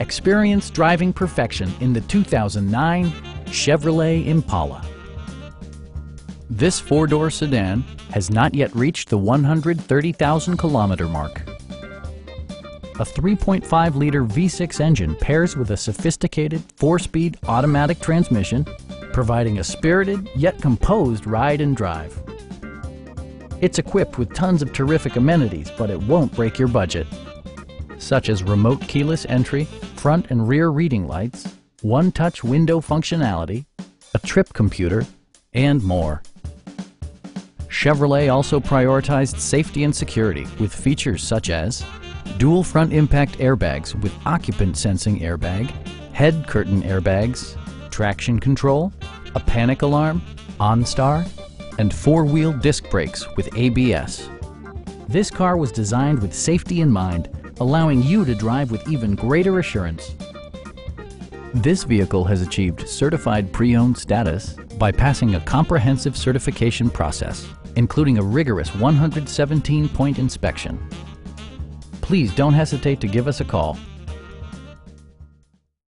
Experience driving perfection in the 2009 Chevrolet Impala. This four-door sedan has not yet reached the 130,000 kilometer mark. A 3.5-liter V6 engine pairs with a sophisticated four-speed automatic transmission, providing a spirited yet composed ride and drive. It's equipped with tons of terrific amenities, but it won't break your budget, such as remote keyless entry, front and rear reading lights, one-touch window functionality, a trip computer, and more. Chevrolet also prioritized safety and security with features such as dual front impact airbags with occupant sensing airbag, head curtain airbags, traction control, a panic alarm, OnStar, and four-wheel disc brakes with ABS. This car was designed with safety in mind, allowing you to drive with even greater assurance. This vehicle has achieved certified pre-owned status by passing a comprehensive certification process, including a rigorous 117-point inspection. Please don't hesitate to give us a call